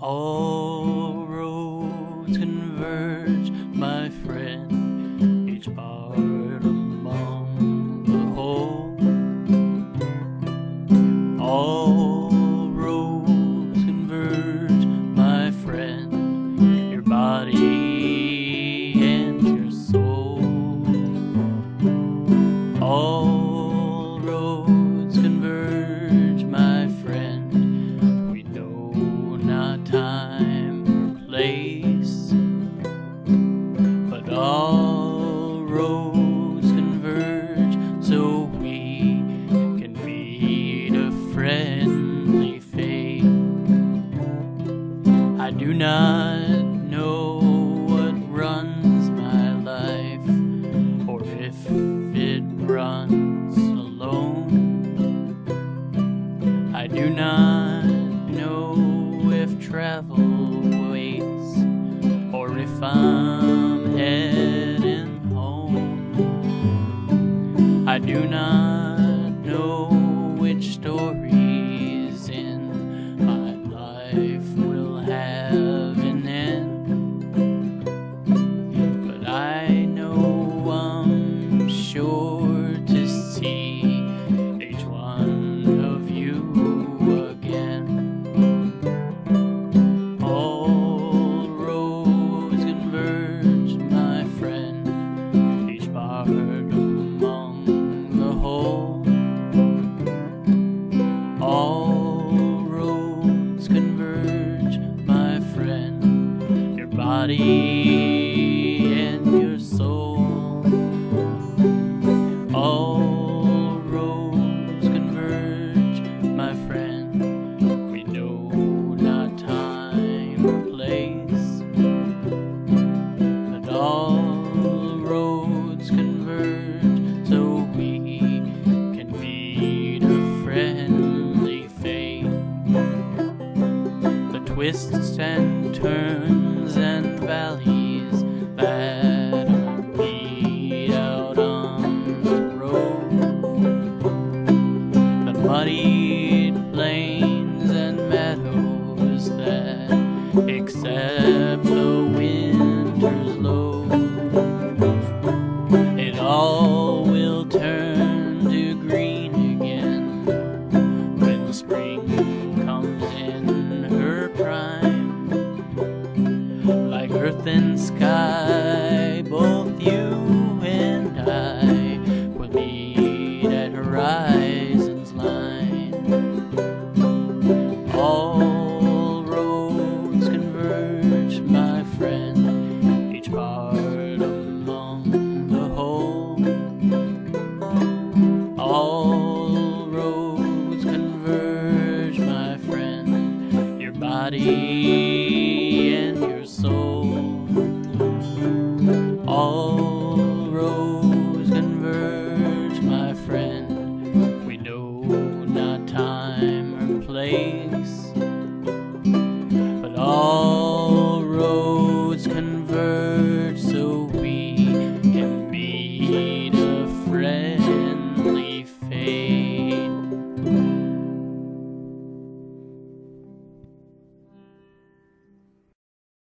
Oh. friendly fate. I do not know what runs my life, or if it runs alone. I do not know if travel waits, or if I'm heading home. I do not. body. twists and turns and valleys that lead out on the road. The muddy plains and meadows that accept the winter's load. It all will turn to green again when spring comes in. body and your soul. All roads converge, my friend. We know not time or place.